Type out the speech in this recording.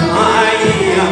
Maria.